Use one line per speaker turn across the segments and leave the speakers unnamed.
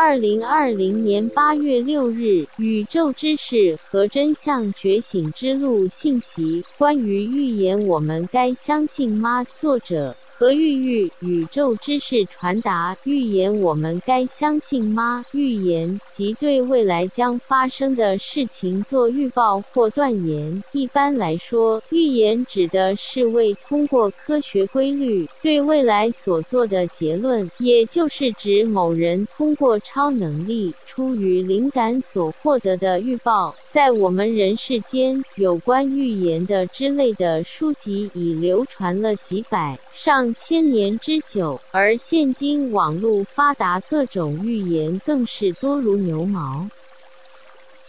二零二零年八月六日，宇宙知识和真相觉醒之路信息：关于预言，我们该相信吗？作者。何玉玉，宇宙知识传达预言，我们该相信吗？预言即对未来将发生的事情做预报或断言。一般来说，预言指的是为通过科学规律对未来所做的结论，也就是指某人通过超能力、出于灵感所获得的预报。在我们人世间，有关预言的之类的书籍已流传了几百。上千年之久，而现今网络发达，各种预言更是多如牛毛。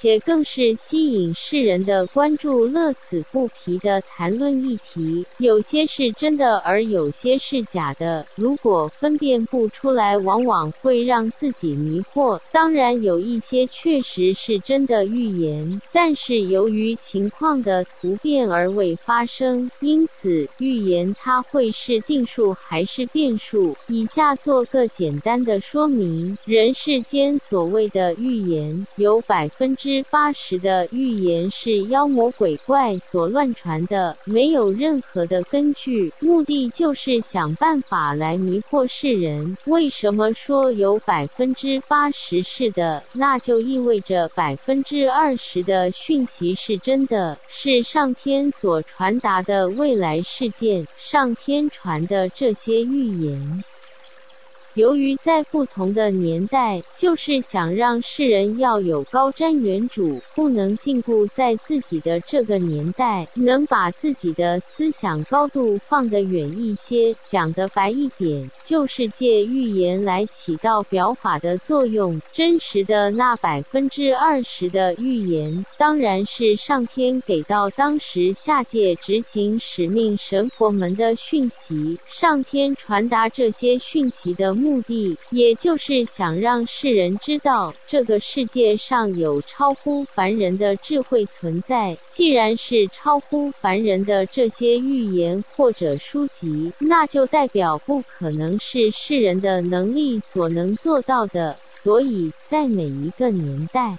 且更是吸引世人的关注，乐此不疲的谈论议题。有些是真的，而有些是假的。如果分辨不出来，往往会让自己迷惑。当然，有一些确实是真的预言，但是由于情况的突变而未发生，因此预言它会是定数还是变数？以下做个简单的说明：人世间所谓的预言，有百分之。之八十的预言是妖魔鬼怪所乱传的，没有任何的根据，目的就是想办法来迷惑世人。为什么说有百分之八十是的？那就意味着百分之二十的讯息是真的，是上天所传达的未来事件，上天传的这些预言。由于在不同的年代，就是想让世人要有高瞻远瞩，不能禁锢在自己的这个年代，能把自己的思想高度放得远一些。讲得白一点，就是借预言来起到表法的作用。真实的那百分之二十的预言，当然是上天给到当时下界执行使命神佛们的讯息。上天传达这些讯息的目。目的也就是想让世人知道，这个世界上有超乎凡人的智慧存在。既然是超乎凡人的这些预言或者书籍，那就代表不可能是世人的能力所能做到的。所以在每一个年代。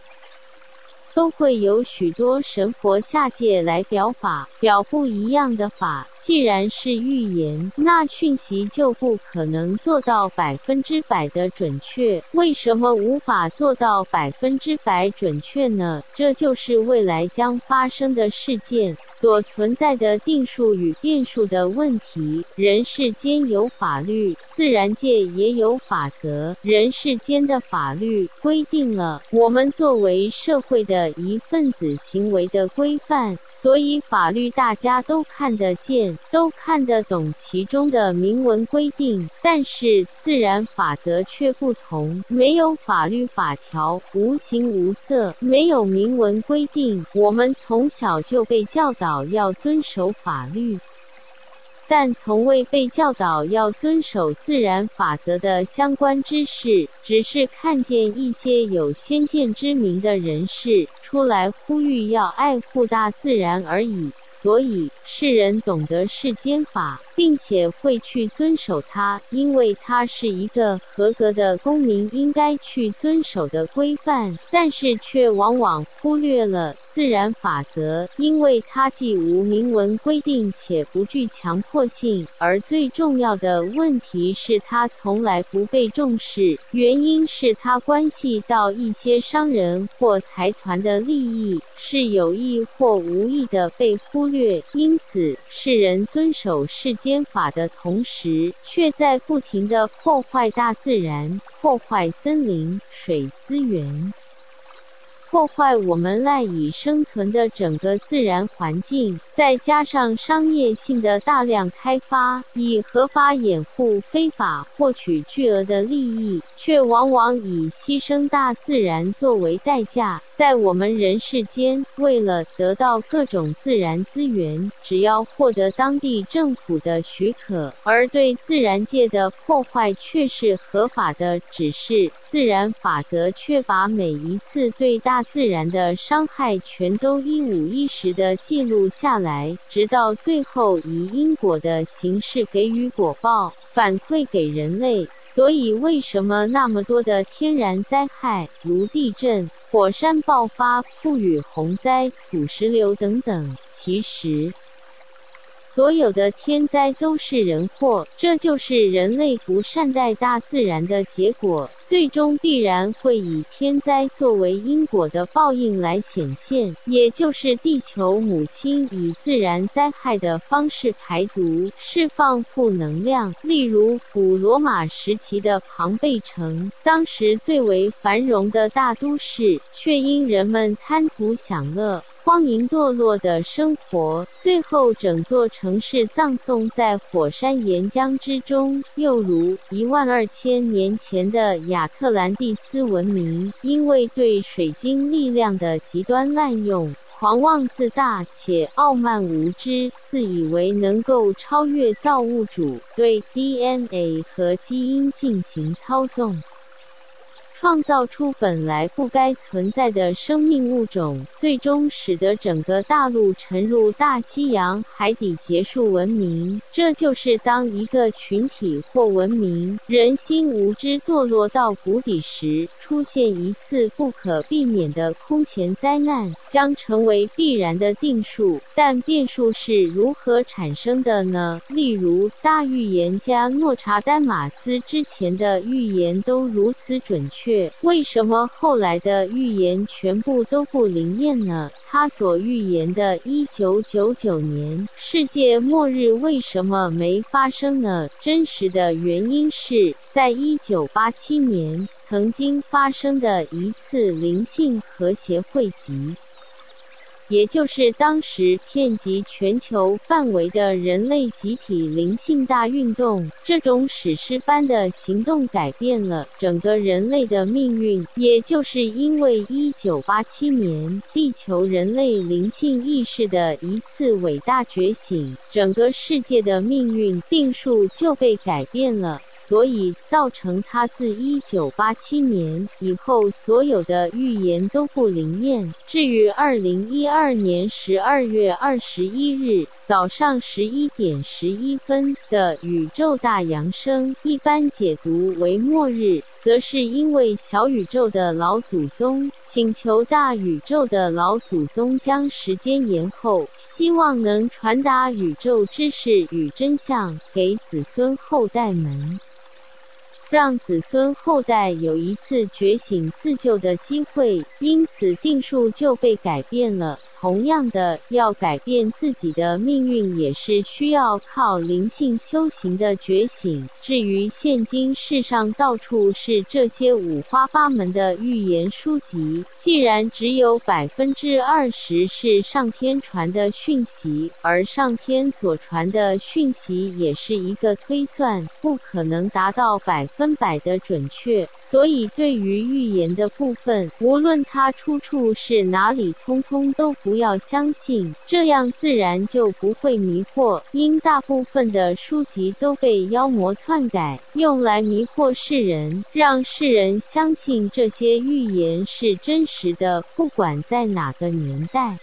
都会有许多神佛下界来表法，表不一样的法。既然是预言，那讯息就不可能做到百分之百的准确。为什么无法做到百分之百准确呢？这就是未来将发生的事件所存在的定数与变数的问题。人世间有法律，自然界也有法则。人世间的法律规定了我们作为社会的。一份子行为的规范，所以法律大家都看得见，都看得懂其中的明文规定。但是自然法则却不同，没有法律法条，无形无色，没有明文规定。我们从小就被教导要遵守法律。但从未被教导要遵守自然法则的相关知识，只是看见一些有先见之明的人士出来呼吁要爱护大自然而已。所以世人懂得世间法，并且会去遵守它，因为它是一个合格的公民应该去遵守的规范。但是却往往忽略了自然法则，因为它既无明文规定，且不具强迫性。而最重要的问题是，它从来不被重视，原因是它关系到一些商人或财团的利益。是有意或无意的被忽略，因此世人遵守世间法的同时，却在不停地破坏大自然，破坏森林、水资源。破坏我们赖以生存的整个自然环境，再加上商业性的大量开发，以合法掩护非法获取巨额的利益，却往往以牺牲大自然作为代价。在我们人世间，为了得到各种自然资源，只要获得当地政府的许可，而对自然界的破坏却是合法的，只是自然法则却把每一次对大大自然的伤害全都一五一十的记录下来，直到最后以因果的形式给予果报，反馈给人类。所以，为什么那么多的天然灾害，如地震、火山爆发、暴雨、洪灾、土石流等等，其实。所有的天灾都是人祸，这就是人类不善待大自然的结果，最终必然会以天灾作为因果的报应来显现，也就是地球母亲以自然灾害的方式排毒、释放负能量。例如，古罗马时期的庞贝城，当时最为繁荣的大都市，却因人们贪图享乐。荒淫堕落的生活，最后整座城市葬送在火山岩浆之中。又如一万二千年前的雅亚特兰蒂斯文明，因为对水晶力量的极端滥用，狂妄自大且傲慢无知，自以为能够超越造物主，对 DNA 和基因进行操纵。创造出本来不该存在的生命物种，最终使得整个大陆沉入大西洋海底，结束文明。这就是当一个群体或文明人心无知堕落到谷底时，出现一次不可避免的空前灾难，将成为必然的定数。但变数是如何产生的呢？例如，大预言家诺查丹马斯之前的预言都如此准确。为什么后来的预言全部都不灵验呢？他所预言的1999年世界末日为什么没发生呢？真实的原因是在1987年曾经发生的一次灵性和谐汇集。也就是当时遍及全球范围的人类集体灵性大运动，这种史诗般的行动改变了整个人类的命运。也就是因为1987年地球人类灵性意识的一次伟大觉醒，整个世界的命运定数就被改变了。所以造成他自一九八七年以后所有的预言都不灵验。至于二零一二年十二月二十一日早上十一点十一分的宇宙大扬升，一般解读为末日，则是因为小宇宙的老祖宗请求大宇宙的老祖宗将时间延后，希望能传达宇宙知识与真相给子孙后代们。让子孙后代有一次觉醒自救的机会，因此定数就被改变了。同样的，要改变自己的命运，也是需要靠灵性修行的觉醒。至于现今世上到处是这些五花八门的预言书籍，既然只有百分之二十是上天传的讯息，而上天所传的讯息也是一个推算，不可能达到百分百的准确。所以，对于预言的部分，无论它出处是哪里，通通都不。不要相信，这样自然就不会迷惑。因大部分的书籍都被妖魔篡改，用来迷惑世人，让世人相信这些预言是真实的。不管在哪个年代。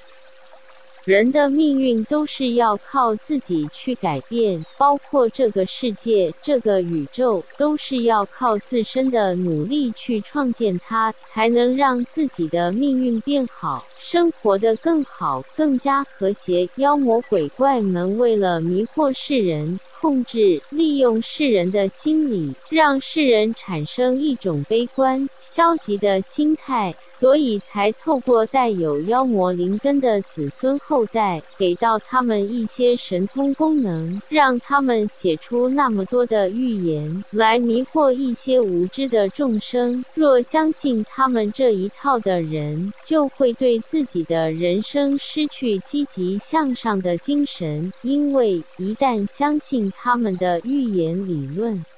人的命运都是要靠自己去改变，包括这个世界、这个宇宙，都是要靠自身的努力去创建它，才能让自己的命运变好，生活的更好、更加和谐。妖魔鬼怪们为了迷惑世人。控制、利用世人的心理，让世人产生一种悲观、消极的心态，所以才透过带有妖魔灵根的子孙后代，给到他们一些神通功能，让他们写出那么多的预言，来迷惑一些无知的众生。若相信他们这一套的人，就会对自己的人生失去积极向上的精神，因为一旦相信。他们的预言理论。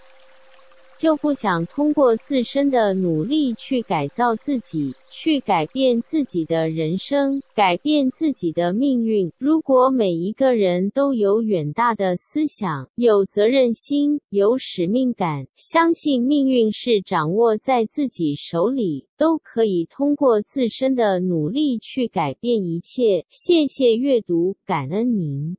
就不想通过自身的努力去改造自己，去改变自己的人生，改变自己的命运。如果每一个人都有远大的思想，有责任心，有使命感，相信命运是掌握在自己手里，都可以通过自身的努力去改变一切。谢谢阅读，感恩您。